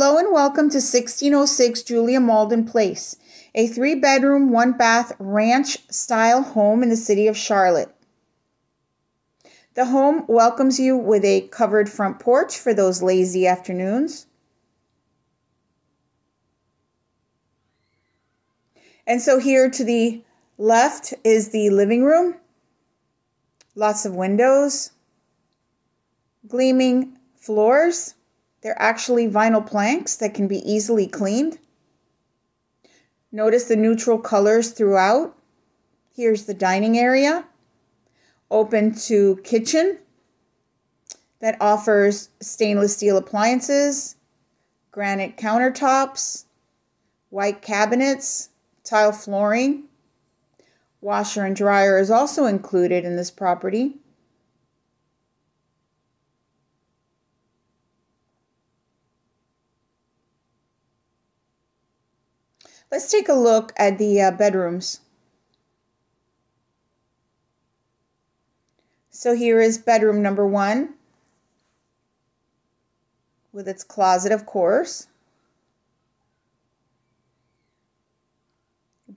Hello and welcome to 1606 Julia Maulden Place, a three bedroom, one bath ranch style home in the city of Charlotte. The home welcomes you with a covered front porch for those lazy afternoons. And so here to the left is the living room. Lots of windows, gleaming floors. They're actually vinyl planks that can be easily cleaned. Notice the neutral colors throughout. Here's the dining area, open to kitchen that offers stainless steel appliances, granite countertops, white cabinets, tile flooring. Washer and dryer is also included in this property. Let's take a look at the uh, bedrooms. So here is bedroom number one with its closet, of course.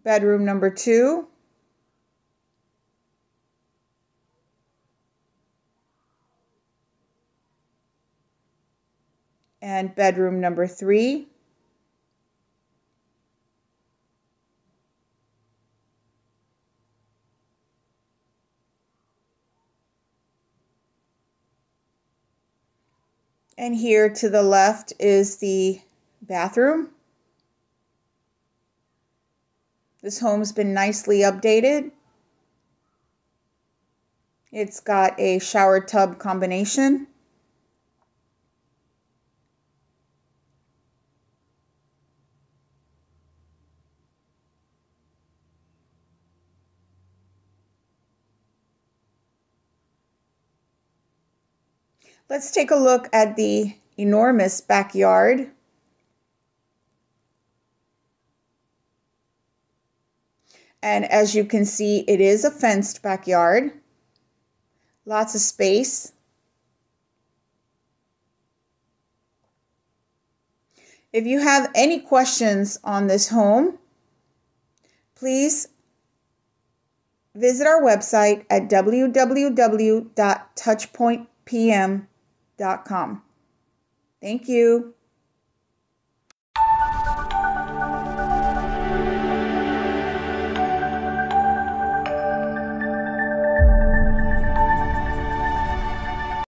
Bedroom number two. And bedroom number three. And here to the left is the bathroom. This home's been nicely updated. It's got a shower tub combination. Let's take a look at the enormous backyard. And as you can see, it is a fenced backyard. Lots of space. If you have any questions on this home, please visit our website at www.touchpointpm.com com. Thank you.